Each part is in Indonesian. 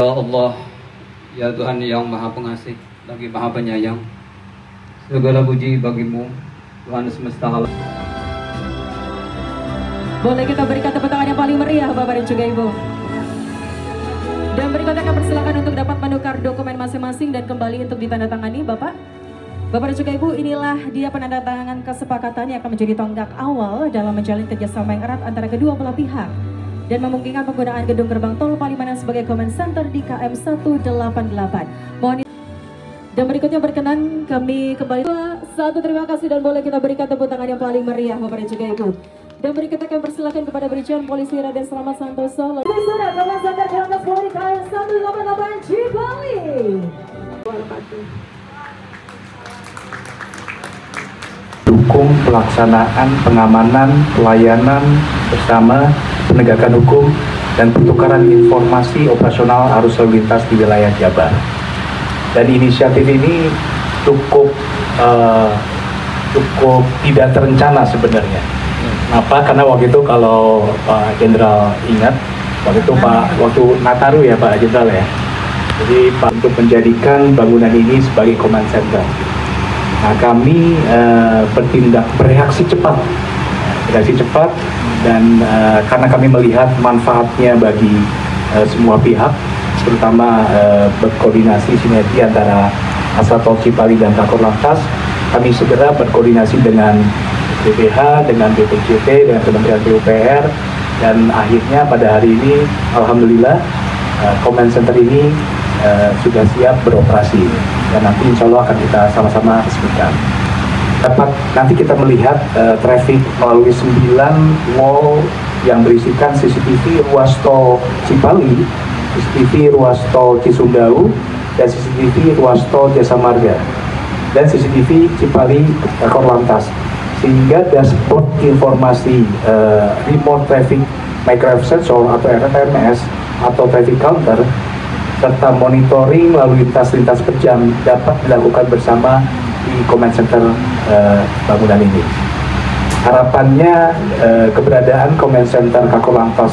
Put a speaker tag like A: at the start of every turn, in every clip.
A: Ya Allah, ya Tuhan yang maha pengasih, lagi maha penyayang. Segala puji bagimu, Tuhan semesta alam.
B: Boleh kita berikan tepuk tangan yang paling meriah Bapak dan juga Ibu. Dan berikutnya akan persilakan untuk dapat menukar dokumen masing-masing dan kembali untuk ditandatangani Bapak. Bapak dan juga Ibu, inilah dia penandatangan kesepakatan yang akan menjadi tonggak awal dalam menjalin kerjasama yang erat antara kedua belah pihak dan memungkinkan penggunaan gedung gerbang tol Palimanan sebagai comment center di KM 188. Mohon dan berikutnya berkenan kami kembali satu terima kasih dan boleh kita berikan tepuk tangan yang paling meriah Bapak dan juga Ibu. Dan berikutnya kami persilakan kepada Brigjen Polisi Raden Selamat Santoso. Sudah Comment Center Jalan Polri KM 188 Cipali.
C: dukung pelaksanaan pengamanan, pelayanan bersama penegakan hukum dan pertukaran informasi operasional arus lalu lintas di wilayah Jabar. Dan inisiatif ini cukup uh, cukup tidak terencana sebenarnya. Kenapa? Karena waktu itu kalau Pak Jenderal ingat, waktu itu Pak waktu Nataru ya Pak Jenderal ya. Jadi Pak untuk menjadikan bangunan ini sebagai command center. Nah, kami uh, bertindak bereaksi cepat, bereaksi cepat dan uh, karena kami melihat manfaatnya bagi uh, semua pihak, terutama uh, berkoordinasi sinergi antara Asal Tol Cipali dan Kakor Lantas, kami segera berkoordinasi dengan BPH, dengan BPJT, dengan Kementerian PUPR, dan akhirnya pada hari ini, Alhamdulillah, uh, Command Center ini uh, sudah siap beroperasi dan nanti insya Allah akan kita sama-sama resmikan. Dapat nanti kita melihat uh, traffic melalui 9 wall yang berisikan CCTV ruas tol Cipali, CCTV ruas tol Cisumdawu, dan CCTV ruas tol Jasa Marga, dan CCTV Cipali Kakor Lantas. Sehingga dashboard informasi uh, remote traffic microwave sensor atau RTMS atau traffic counter serta monitoring lalu lintas lintas per jam dapat dilakukan bersama di command center uh, bangunan ini. Harapannya uh, keberadaan command center Kakor Lantas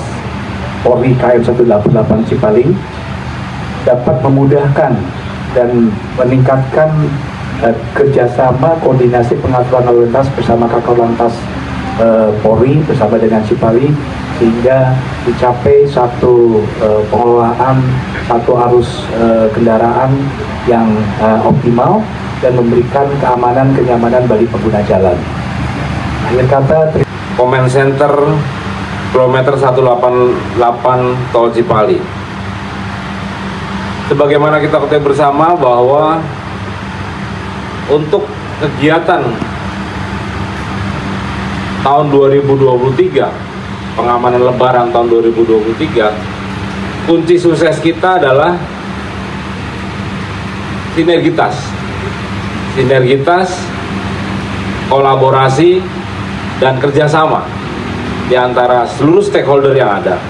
C: Polri KM 188 Cipali dapat memudahkan dan meningkatkan uh, kerjasama koordinasi pengaturan lalu lintas bersama Kakor Lantas uh, Polri bersama dengan Cipali sehingga dicapai satu uh, pengelolaan satu arus uh, kendaraan yang uh, optimal dan memberikan keamanan kenyamanan bagi pengguna jalan. Akhir kata,
D: Comment Center kilometer 188 Tol Cipali. Sebagaimana kita ketahui bersama bahwa untuk kegiatan tahun 2023 pengamanan lebaran tahun 2023 kunci sukses kita adalah sinergitas sinergitas kolaborasi dan kerjasama di antara seluruh stakeholder yang ada.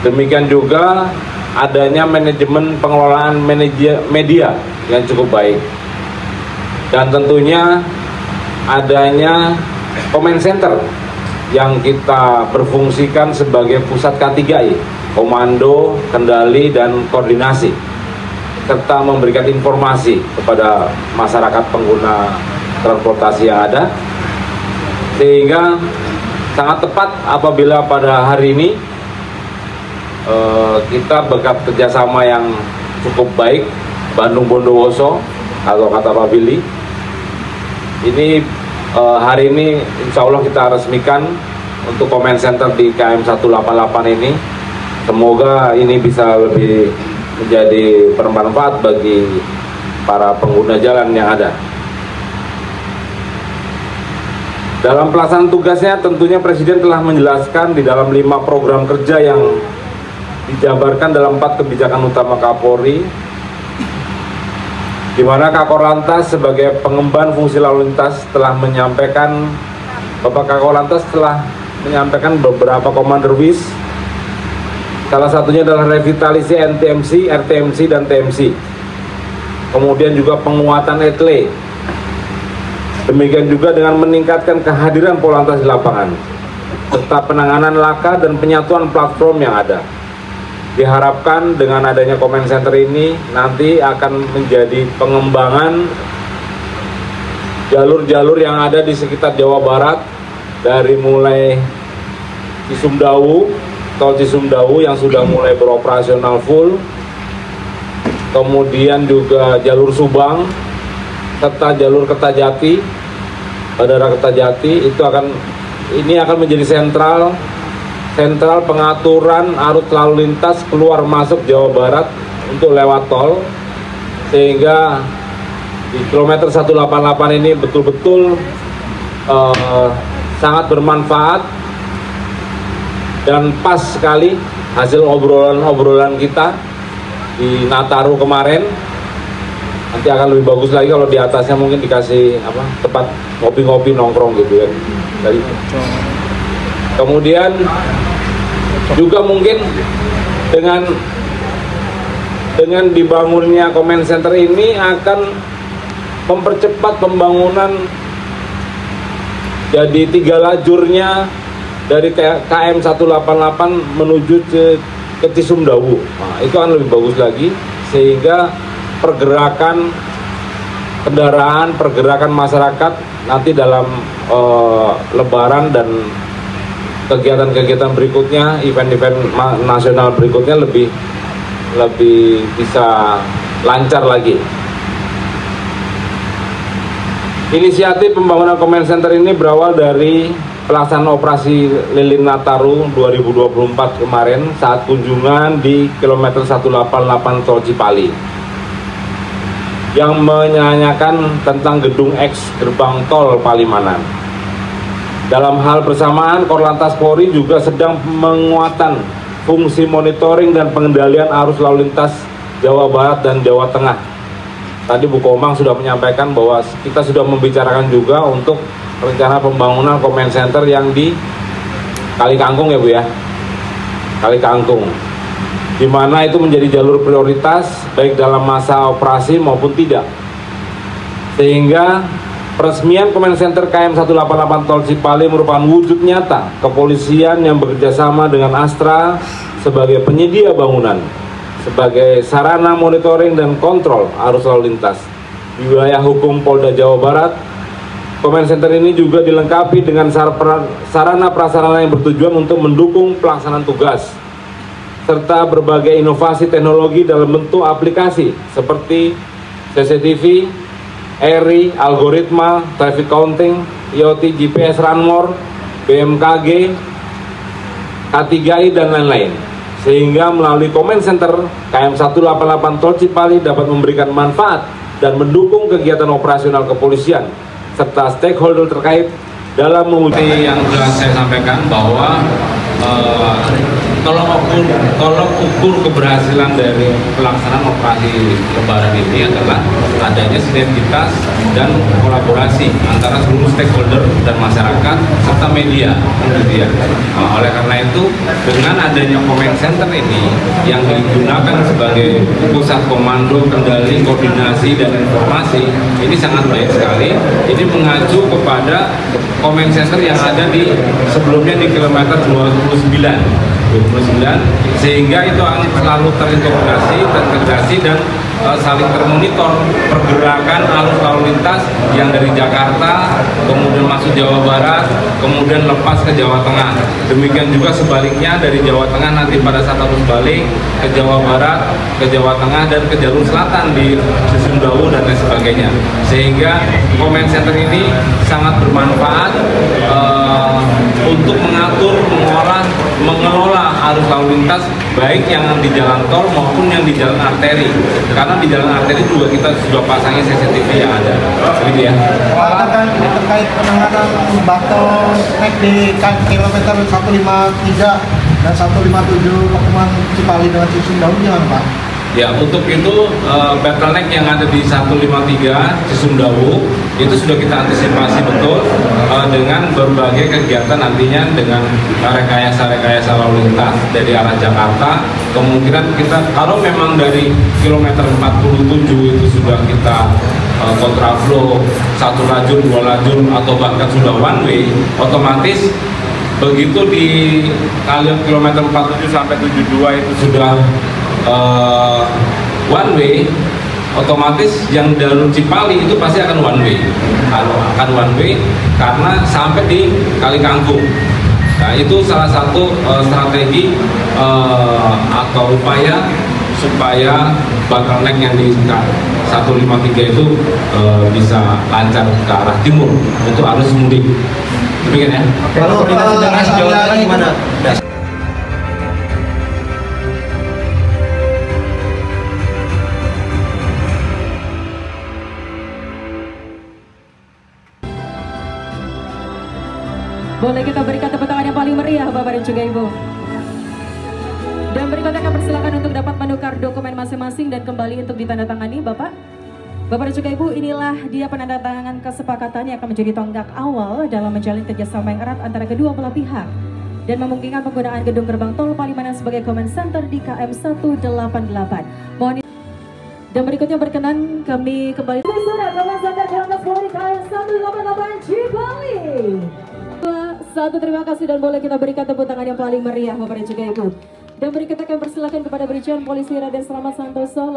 D: Demikian juga adanya manajemen pengelolaan media yang cukup baik. Dan tentunya adanya comment center yang kita berfungsikan sebagai pusat K3I, komando, kendali, dan koordinasi, serta memberikan informasi kepada masyarakat pengguna transportasi yang ada, sehingga sangat tepat apabila pada hari ini eh, kita berkat kerjasama yang cukup baik, Bandung Bondowoso atau kata Pak Billy, ini uh, hari ini insya Allah kita resmikan untuk comment center di KM 188 ini. Semoga ini bisa lebih menjadi bermanfaat bagi para pengguna jalan yang ada. Dalam pelaksanaan tugasnya tentunya Presiden telah menjelaskan di dalam lima program kerja yang dijabarkan dalam empat kebijakan utama Kapolri di mana Kakor Lantas sebagai pengemban fungsi lalu lintas telah menyampaikan Bapak Kakor Lantas telah menyampaikan beberapa commander WIS salah satunya adalah revitalisasi NTMC, RTMC, dan TMC kemudian juga penguatan ETLE demikian juga dengan meningkatkan kehadiran Polantas di lapangan serta penanganan laka dan penyatuan platform yang ada. Diharapkan dengan adanya comment center ini nanti akan menjadi pengembangan jalur-jalur yang ada di sekitar Jawa Barat dari mulai Cisumdawu, tol Cisumdawu yang sudah mulai beroperasional full, kemudian juga jalur Subang, serta jalur Kertajati, Bandara Kertajati. Itu akan ini akan menjadi sentral sentral pengaturan arus lalu lintas keluar masuk Jawa Barat untuk lewat tol. Sehingga di kilometer 188 ini betul-betul uh, sangat bermanfaat dan pas sekali hasil obrolan-obrolan kita di Nataru kemarin nanti akan lebih bagus lagi kalau di atasnya mungkin dikasih apa tempat ngopi-ngopi nongkrong gitu ya. Dari Kemudian juga mungkin dengan dengan dibangunnya comment center ini akan mempercepat pembangunan jadi tiga lajurnya dari KM 188 menuju ke, ke Cisumdawu. Nah, itu akan lebih bagus lagi sehingga pergerakan kendaraan, pergerakan masyarakat nanti dalam uh, lebaran dan kegiatan-kegiatan berikutnya, event-event nasional berikutnya lebih lebih bisa lancar lagi. Inisiatif pembangunan Comment Center ini berawal dari pelaksanaan operasi Lilin Nataru 2024 kemarin saat kunjungan di kilometer 188 Tol Cipali yang menyanyikan tentang gedung X gerbang tol Palimanan. Dalam hal bersamaan, Korlantas Polri juga sedang menguatkan fungsi monitoring dan pengendalian arus lalu lintas Jawa Barat dan Jawa Tengah. Tadi Bu Komang sudah menyampaikan bahwa kita sudah membicarakan juga untuk rencana pembangunan comment center yang di Kali Kangkung ya Bu ya. Kali Kangkung. Di mana itu menjadi jalur prioritas baik dalam masa operasi maupun tidak. Sehingga Peresmian Comment Center KM 188 Tol Cipali merupakan wujud nyata kepolisian yang bekerjasama dengan Astra sebagai penyedia bangunan, sebagai sarana monitoring dan kontrol arus lalu lintas. Di wilayah hukum Polda Jawa Barat, Comment Center ini juga dilengkapi dengan sarana prasarana yang bertujuan untuk mendukung pelaksanaan tugas serta berbagai inovasi teknologi dalam bentuk aplikasi seperti CCTV, ERI, algoritma, traffic counting, IoT, GPS, Runmore, BMKG, K3I, dan lain-lain. Sehingga melalui comment center, KM 188 Tol Cipali dapat memberikan manfaat dan mendukung kegiatan operasional kepolisian serta stakeholder terkait dalam mewujudkan
A: yang sudah saya sampaikan bahwa uh, tolong ukur tolong ukur keberhasilan dari pelaksanaan operasi lebaran ini adalah adanya sinergitas dan kolaborasi antara seluruh stakeholder dan masyarakat serta media gitu ya. Nah, oleh karena itu dengan adanya comment center ini yang digunakan sebagai pusat komando kendali koordinasi dan informasi ini sangat baik sekali ini mengacu kepada comment center yang ada di sebelumnya di kilometer 29 29 sehingga itu akan selalu terintegrasi, terintegrasi dan uh, saling termonitor pergerakan arus lalu lintas yang dari Jakarta kemudian masuk Jawa Barat kemudian lepas ke Jawa Tengah. Demikian juga sebaliknya dari Jawa Tengah nanti pada saat arus balik ke Jawa Barat ke Jawa Tengah dan ke jalur selatan di Sumbawa dan lain sebagainya. Sehingga comment center ini sangat bermanfaat uh, untuk mengatur mengolah mengelola arus lalu lintas baik yang di jalan tol maupun yang di jalan arteri. Karena di jalan arteri juga kita sudah pasangi CCTV yang ada.
E: Gitu ya. Kan terkait penanganan battle naik di kilometer 153 dan 157 pertemuan Cipali dengan Cisumdawu gimana Pak?
A: Ya, untuk itu uh, bottleneck yang ada di 153 Cisumdawu itu sudah kita antisipasi betul uh, dengan berbagai kegiatan nantinya dengan rekayasa-rekayasa lalu lintas dari arah Jakarta. Kemungkinan kita kalau memang dari kilometer 47 itu sudah kita uh, kontraflow satu lajur, dua lajur atau bahkan sudah one way, otomatis
D: begitu di kali kilometer 47 sampai 72 itu sudah eh, one way otomatis yang jalur Cipali itu pasti akan one way. Akan one way karena sampai di Kali Kangkung nah itu salah satu eh, strategi eh, atau upaya supaya bottleneck yang di 153 itu eh, bisa lancar ke arah timur. Untuk arus mudik. Demikian ya.
E: Kalau
F: Jawa Tengah
E: ini
F: gimana?
B: Boleh kita berikan tepuk tangan yang paling meriah Bapak dan juga Ibu. Dan berikutnya akan persilakan untuk dapat menukar dokumen masing-masing dan kembali untuk ditandatangani Bapak. Bapak dan juga Ibu, inilah dia penandatangan kesepakatan yang akan menjadi tonggak awal dalam menjalin kerjasama yang erat antara kedua belah pihak dan memungkinkan penggunaan gedung gerbang tol Palimanan sebagai command center di KM 188. Mohon dan berikutnya berkenan kami kembali Sudah command center KM 188 Cipali. Satu terima kasih dan boleh kita berikan tepuk tangan yang paling meriah Bapak dan juga Ibu. Dan berikutnya kami persilakan kepada Brigjen Polisi Raden Selamat Santoso